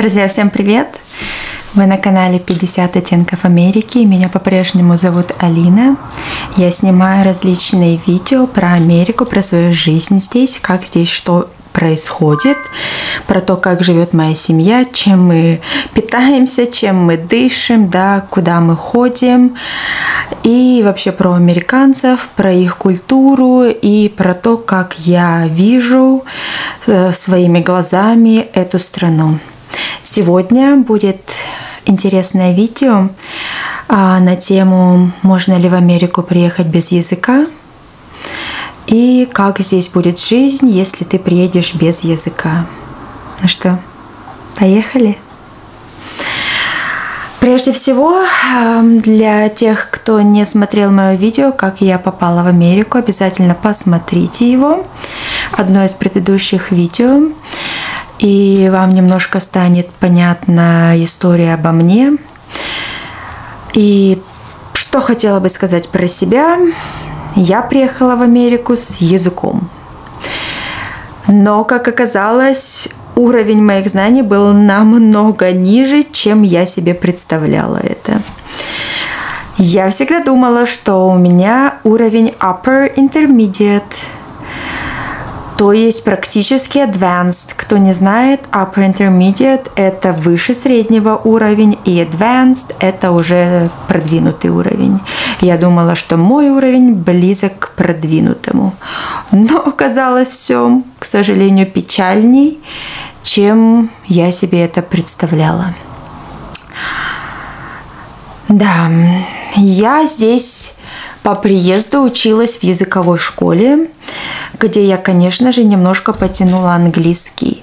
Друзья, всем привет! Вы на канале 50 оттенков Америки. Меня по-прежнему зовут Алина. Я снимаю различные видео про Америку, про свою жизнь здесь, как здесь что происходит, про то, как живет моя семья, чем мы питаемся, чем мы дышим, да, куда мы ходим, и вообще про американцев, про их культуру и про то, как я вижу э, своими глазами эту страну. Сегодня будет интересное видео а, на тему «Можно ли в Америку приехать без языка?» и как здесь будет жизнь, если ты приедешь без языка. Ну что, поехали? Прежде всего, для тех, кто не смотрел мое видео, как я попала в Америку, обязательно посмотрите его. Одно из предыдущих видео. И вам немножко станет понятна история обо мне. И что хотела бы сказать про себя я приехала в Америку с языком. Но, как оказалось, уровень моих знаний был намного ниже, чем я себе представляла это. Я всегда думала, что у меня уровень upper intermediate – то есть практически advanced. Кто не знает, upper intermediate – это выше среднего уровень, и advanced – это уже продвинутый уровень. Я думала, что мой уровень близок к продвинутому. Но оказалось все, к сожалению, печальней, чем я себе это представляла. Да, я здесь по приезду училась в языковой школе, где я, конечно же, немножко потянула английский.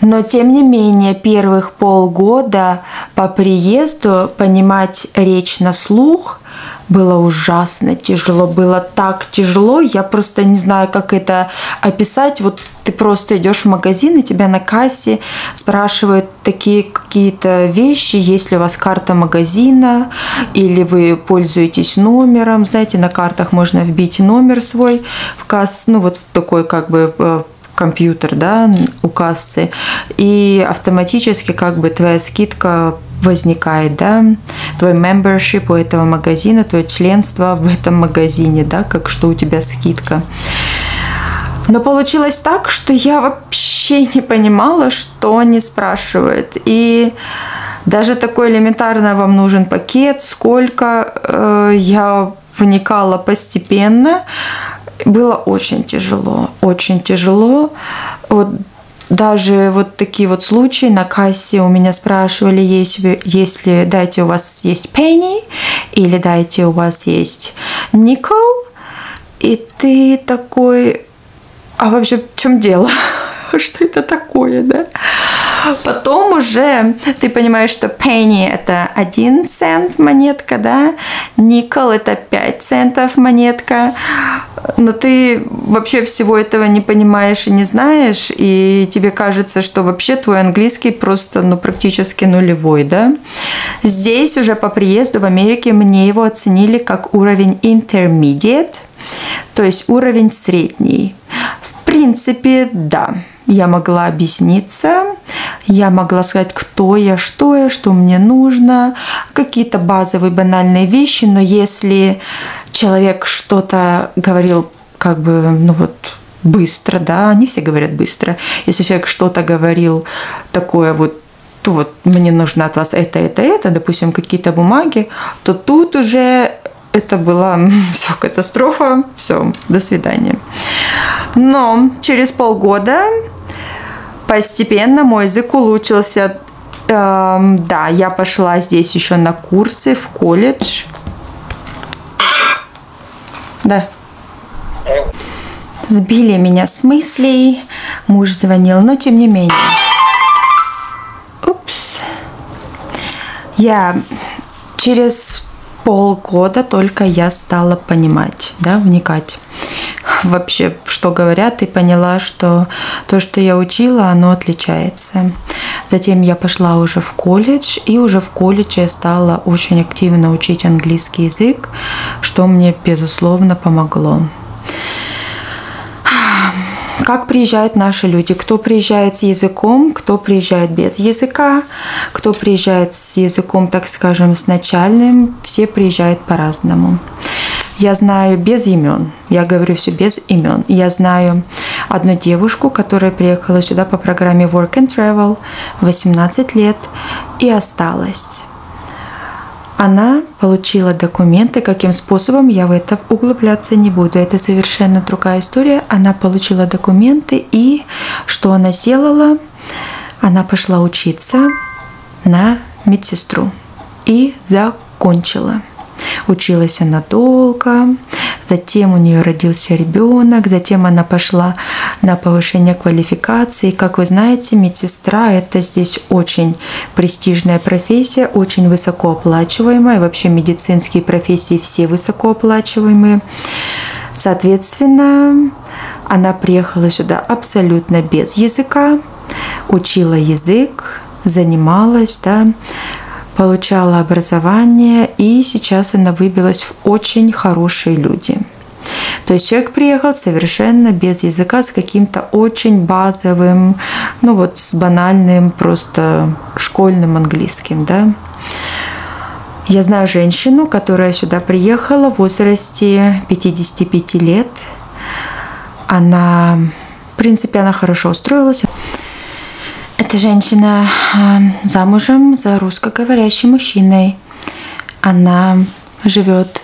Но, тем не менее, первых полгода по приезду понимать речь на слух было ужасно тяжело, было так тяжело, я просто не знаю, как это описать. Вот ты просто идешь в магазин, и тебя на кассе спрашивают такие какие-то вещи, есть ли у вас карта магазина, или вы пользуетесь номером. Знаете, на картах можно вбить номер свой в касс, ну вот такой как бы э, компьютер, да, у кассы, и автоматически как бы твоя скидка возникает, да, твой membership у этого магазина, твое членство в этом магазине, да, как что у тебя скидка. Но получилось так, что я вообще не понимала, что они спрашивают. И даже такой элементарно вам нужен пакет, сколько э, я вникала постепенно. Было очень тяжело, очень тяжело. Вот даже вот такие вот случаи на кассе у меня спрашивали, если, если дайте у вас есть penny или дайте у вас есть никол, и ты такой, а вообще в чем дело? Что это такое, да? Потом уже ты понимаешь, что penny это 1 цент монетка, да? Никол это 5 центов монетка. Но ты вообще всего этого не понимаешь и не знаешь, и тебе кажется, что вообще твой английский просто ну, практически нулевой, да? Здесь уже по приезду в Америке мне его оценили как уровень intermediate, то есть уровень средний. В принципе, да. Я могла объясниться, я могла сказать, кто я, что я, что мне нужно, какие-то базовые банальные вещи, но если человек что-то говорил как бы, ну вот, быстро, да, не все говорят быстро, если человек что-то говорил такое вот то вот мне нужно от вас это, это, это, допустим, какие-то бумаги, то тут уже это была все катастрофа, все, до свидания. Но через полгода постепенно мой язык улучшился. Эм, да, я пошла здесь еще на курсы в колледж. Да. Сбили меня с мыслей. Муж звонил, но тем не менее. Упс. Я через полгода только я стала понимать, да, вникать вообще, что говорят, и поняла, что то, что я учила, оно отличается. Затем я пошла уже в колледж, и уже в колледже я стала очень активно учить английский язык, что мне, безусловно, помогло. Как приезжают наши люди. Кто приезжает с языком, кто приезжает без языка, кто приезжает с языком, так скажем, с начальным. Все приезжают по-разному. Я знаю без имен. Я говорю все без имен. Я знаю одну девушку, которая приехала сюда по программе Work and Travel 18 лет и осталась. Она получила документы, каким способом, я в это углубляться не буду. Это совершенно другая история. Она получила документы и что она сделала? Она пошла учиться на медсестру и закончила. Училась она долго, затем у нее родился ребенок, затем она пошла на повышение квалификации. Как вы знаете, медсестра – это здесь очень престижная профессия, очень высокооплачиваемая. Вообще медицинские профессии все высокооплачиваемые. Соответственно, она приехала сюда абсолютно без языка, учила язык, занималась, да, получала образование, и сейчас она выбилась в очень хорошие люди. То есть человек приехал совершенно без языка, с каким-то очень базовым, ну вот с банальным, просто школьным английским, да. Я знаю женщину, которая сюда приехала в возрасте 55 лет. Она, в принципе, она хорошо устроилась. Эта женщина замужем за русскоговорящим мужчиной. Она живет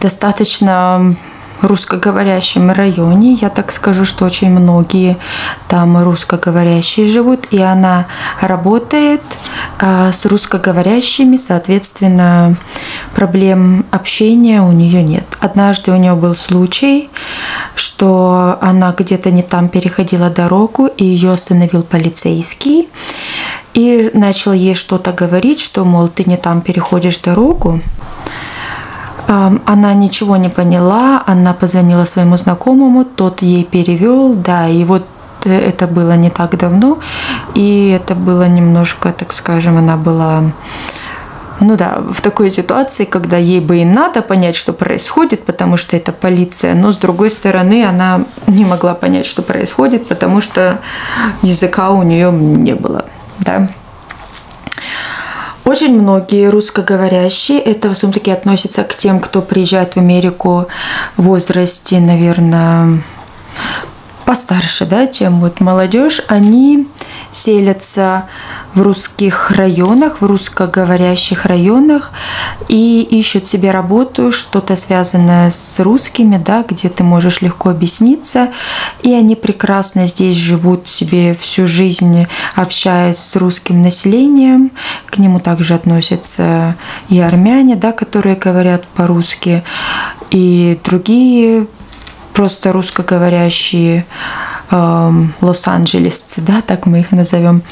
достаточно русскоговорящем районе. Я так скажу, что очень многие там русскоговорящие живут, и она работает а, с русскоговорящими, соответственно, проблем общения у нее нет. Однажды у нее был случай, что она где-то не там переходила дорогу, и ее остановил полицейский и начал ей что-то говорить, что, мол, ты не там переходишь дорогу. Она ничего не поняла, она позвонила своему знакомому, тот ей перевел, да, и вот э, это было не так давно, и это было немножко, так скажем, она была ну да, в такой ситуации, когда ей бы и надо понять, что происходит, потому что это полиция, но с другой стороны она не могла понять, что происходит, потому что языка у нее не было, да. Очень многие русскоговорящие, это в основном таки относится к тем, кто приезжает в Америку в возрасте, наверное, постарше, да, чем вот молодежь, они селятся в русских районах, в русскоговорящих районах и ищут себе работу, что-то связанное с русскими, да, где ты можешь легко объясниться. И они прекрасно здесь живут себе всю жизнь, общаясь с русским населением. К нему также относятся и армяне, да, которые говорят по-русски, и другие просто русскоговорящие лос-анджелесцы, да, так мы их назовем.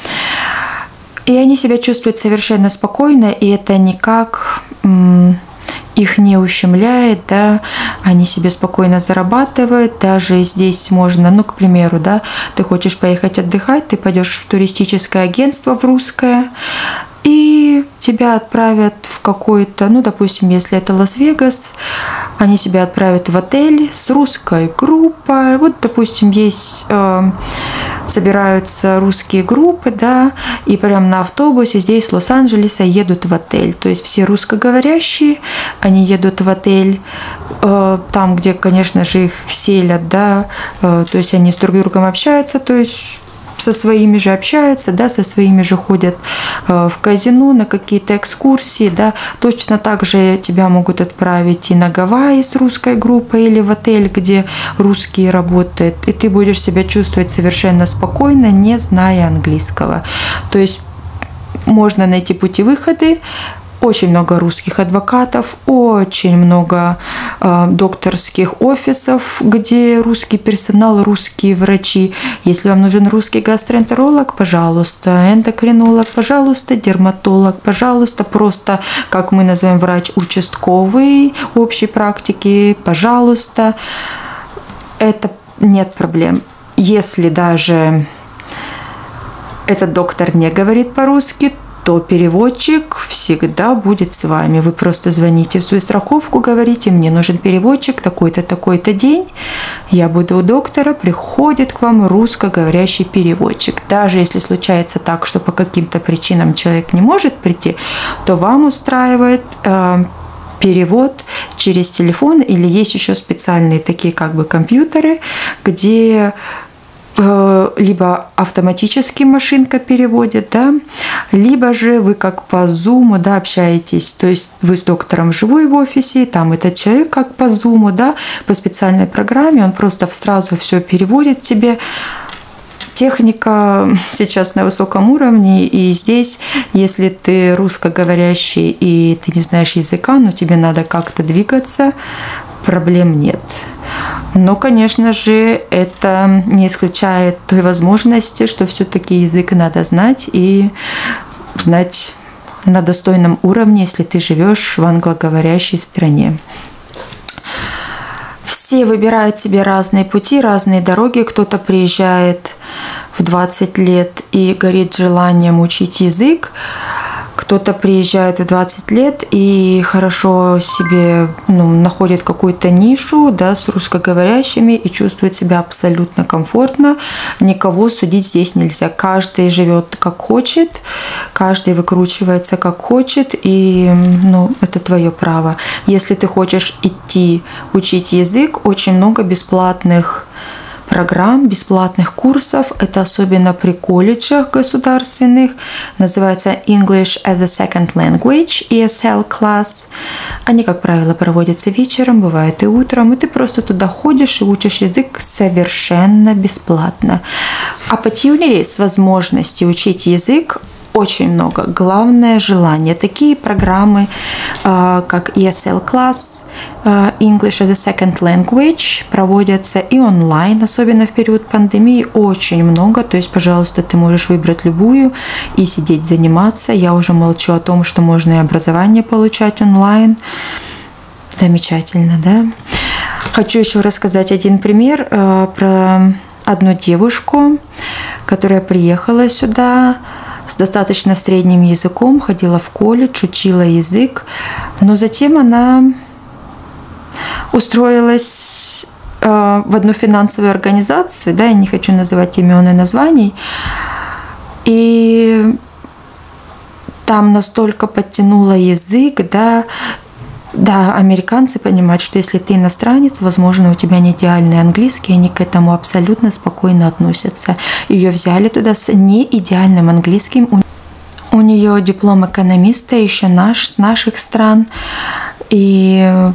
И они себя чувствуют совершенно спокойно, и это никак их не ущемляет, да, они себе спокойно зарабатывают, даже здесь можно, ну, к примеру, да, ты хочешь поехать отдыхать, ты пойдешь в туристическое агентство в русское, и тебя отправят в какой-то, ну, допустим, если это Лас-Вегас, они тебя отправят в отель с русской группой. Вот, допустим, есть э, собираются русские группы, да, и прям на автобусе здесь с Лос-Анджелеса едут в отель. То есть все русскоговорящие, они едут в отель, э, там, где, конечно же, их селят, да, э, то есть они с друг другом общаются, то есть со своими же общаются, да, со своими же ходят э, в казино на какие-то экскурсии, да, точно так же тебя могут отправить и на Гавайи с русской группой или в отель, где русские работают, и ты будешь себя чувствовать совершенно спокойно, не зная английского. То есть можно найти пути выхода, очень много русских адвокатов, очень много э, докторских офисов, где русский персонал, русские врачи. Если вам нужен русский гастроэнтеролог, пожалуйста, эндокринолог, пожалуйста, дерматолог, пожалуйста, просто, как мы называем, врач участковый общей практики, пожалуйста. Это нет проблем. Если даже этот доктор не говорит по-русски, то переводчик всегда будет с вами. Вы просто звоните в свою страховку, говорите, мне нужен переводчик, такой-то, такой-то день, я буду у доктора, приходит к вам русскоговорящий переводчик. Даже если случается так, что по каким-то причинам человек не может прийти, то вам устраивает э, перевод через телефон или есть еще специальные такие как бы компьютеры, где либо автоматически машинка переводит, да, либо же вы как по Zoom, да, общаетесь, то есть вы с доктором вживую в офисе, там этот человек как по Zoom, да, по специальной программе, он просто сразу все переводит тебе, техника сейчас на высоком уровне, и здесь, если ты русскоговорящий и ты не знаешь языка, но тебе надо как-то двигаться, проблем нет. Но, конечно же, это не исключает той возможности, что все-таки язык надо знать и знать на достойном уровне, если ты живешь в англоговорящей стране. Все выбирают себе разные пути, разные дороги. Кто-то приезжает в 20 лет и горит желанием учить язык, кто-то приезжает в 20 лет и хорошо себе ну, находит какую-то нишу да, с русскоговорящими и чувствует себя абсолютно комфортно. Никого судить здесь нельзя. Каждый живет как хочет, каждый выкручивается как хочет, и ну, это твое право. Если ты хочешь идти учить язык, очень много бесплатных программ, бесплатных курсов. Это особенно при колледжах государственных. Называется English as a Second Language, ESL класс. Они, как правило, проводятся вечером, бывает и утром. И ты просто туда ходишь и учишь язык совершенно бесплатно. Opportunities, возможности учить язык очень много. Главное желание. Такие программы, а, как ESL класс, а, English as a Second Language проводятся и онлайн, особенно в период пандемии, очень много. То есть, пожалуйста, ты можешь выбрать любую и сидеть заниматься. Я уже молчу о том, что можно и образование получать онлайн. Замечательно, да? Хочу еще рассказать один пример э, про одну девушку, которая приехала сюда с достаточно средним языком, ходила в колледж, учила язык, но затем она устроилась э, в одну финансовую организацию, да, я не хочу называть имен и названий, и там настолько подтянула язык, да, да, американцы понимают, что если ты иностранец, возможно, у тебя не идеальный английский, они к этому абсолютно спокойно относятся. Ее взяли туда с не идеальным английским. У нее диплом экономиста, еще наш, с наших стран. И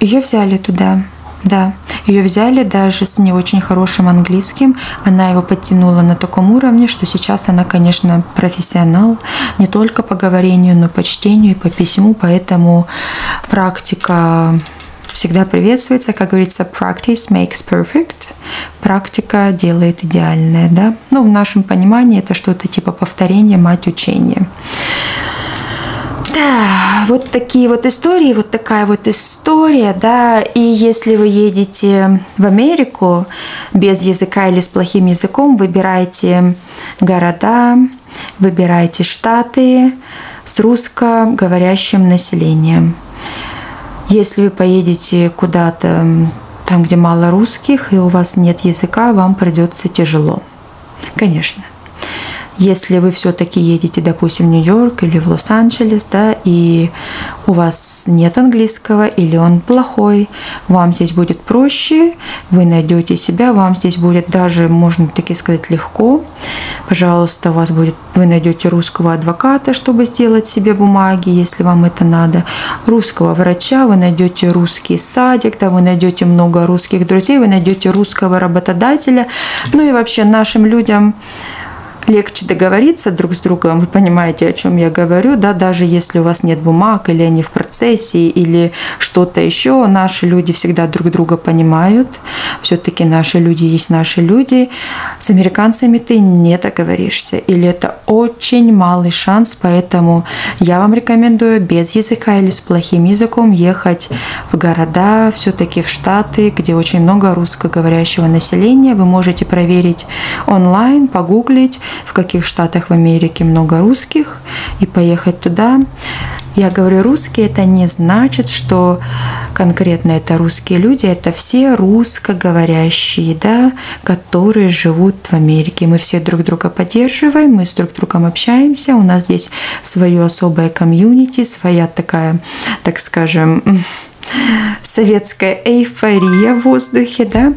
ее взяли туда. Да, ее взяли даже с не очень хорошим английским. Она его подтянула на таком уровне, что сейчас она, конечно, профессионал не только по говорению, но по чтению и по письму. Поэтому практика всегда приветствуется, как говорится, practice makes perfect. Практика делает идеальное, да. Ну, в нашем понимании это что-то типа повторения, мать учения. Да, вот такие вот истории, вот такая вот история, да, и если вы едете в Америку без языка или с плохим языком, выбирайте города, выбирайте штаты с русскоговорящим населением. Если вы поедете куда-то там, где мало русских, и у вас нет языка, вам придется тяжело. Конечно. Если вы все-таки едете, допустим, в Нью-Йорк или в Лос-Анджелес, да, и у вас нет английского или он плохой, вам здесь будет проще, вы найдете себя, вам здесь будет даже, можно таки сказать, легко. Пожалуйста, у вас будет, вы найдете русского адвоката, чтобы сделать себе бумаги, если вам это надо, русского врача, вы найдете русский садик, да, вы найдете много русских друзей, вы найдете русского работодателя, ну и вообще нашим людям легче договориться друг с другом, вы понимаете, о чем я говорю, да, даже если у вас нет бумаг, или они в процессе, или что-то еще, наши люди всегда друг друга понимают, все-таки наши люди есть наши люди, с американцами ты не договоришься, или это очень малый шанс, поэтому я вам рекомендую без языка или с плохим языком ехать в города, все-таки в Штаты, где очень много русскоговорящего населения, вы можете проверить онлайн, погуглить, в каких штатах в Америке много русских, и поехать туда. Я говорю русские, это не значит, что конкретно это русские люди, это все русскоговорящие, да, которые живут в Америке. Мы все друг друга поддерживаем, мы с друг другом общаемся, у нас здесь свое особое комьюнити, своя такая, так скажем, советская эйфория в воздухе, да.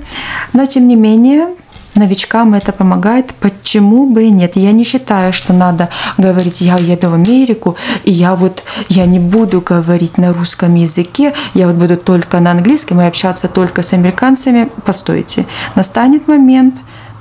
Но тем не менее, новичкам это помогает, почему бы и нет. Я не считаю, что надо говорить, я еду в Америку, и я вот, я не буду говорить на русском языке, я вот буду только на английском и общаться только с американцами. Постойте, настанет момент,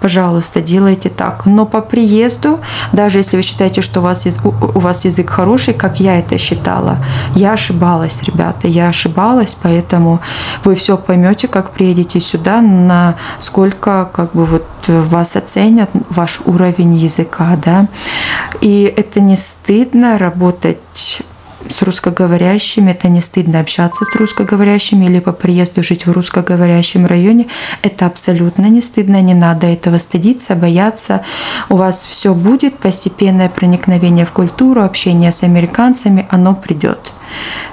пожалуйста, делайте так. Но по приезду, даже если вы считаете, что у вас, у вас язык хороший, как я это считала, я ошибалась, ребята, я ошибалась, поэтому вы все поймете, как приедете сюда, на сколько как бы вот вас оценят, ваш уровень языка, да. И это не стыдно работать с русскоговорящими, это не стыдно общаться с русскоговорящими или по приезду жить в русскоговорящем районе. Это абсолютно не стыдно, не надо этого стыдиться, бояться. У вас все будет, постепенное проникновение в культуру, общение с американцами, оно придет.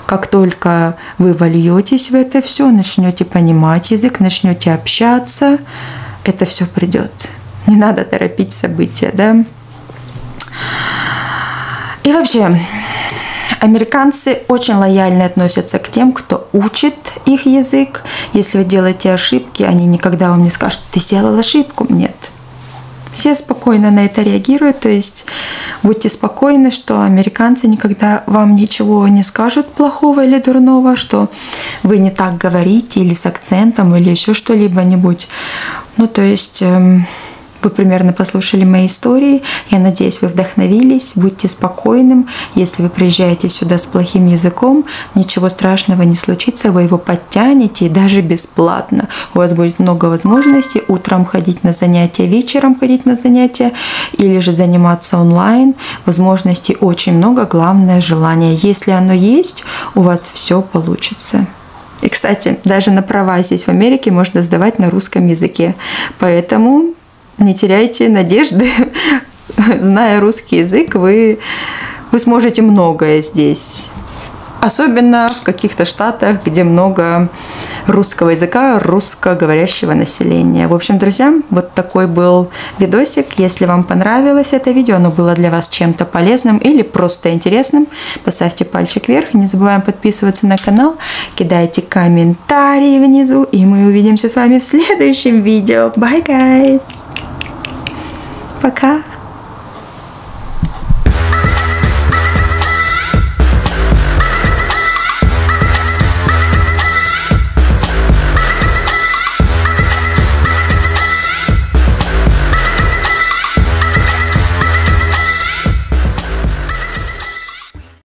Как только вы вольетесь в это все, начнете понимать язык, начнете общаться, это все придет. Не надо торопить события, да? И вообще, Американцы очень лояльно относятся к тем, кто учит их язык. Если вы делаете ошибки, они никогда вам не скажут, ты сделал ошибку. Нет. Все спокойно на это реагируют, то есть будьте спокойны, что американцы никогда вам ничего не скажут плохого или дурного, что вы не так говорите или с акцентом или еще что-либо-нибудь. Ну, то есть эм, вы примерно послушали мои истории. Я надеюсь, вы вдохновились. Будьте спокойным. Если вы приезжаете сюда с плохим языком, ничего страшного не случится. Вы его подтянете даже бесплатно. У вас будет много возможностей утром ходить на занятия, вечером ходить на занятия или же заниматься онлайн. Возможностей очень много. Главное желание. Если оно есть, у вас все получится. И, кстати, даже на права здесь в Америке можно сдавать на русском языке. Поэтому не теряйте надежды. Зная русский язык, вы, вы сможете многое здесь. Особенно в каких-то штатах, где много русского языка, русскоговорящего населения. В общем, друзья, вот такой был видосик. Если вам понравилось это видео, оно было для вас чем-то полезным или просто интересным, поставьте пальчик вверх. Не забываем подписываться на канал, кидайте комментарии внизу, и мы увидимся с вами в следующем видео. Bye, guys! Пока!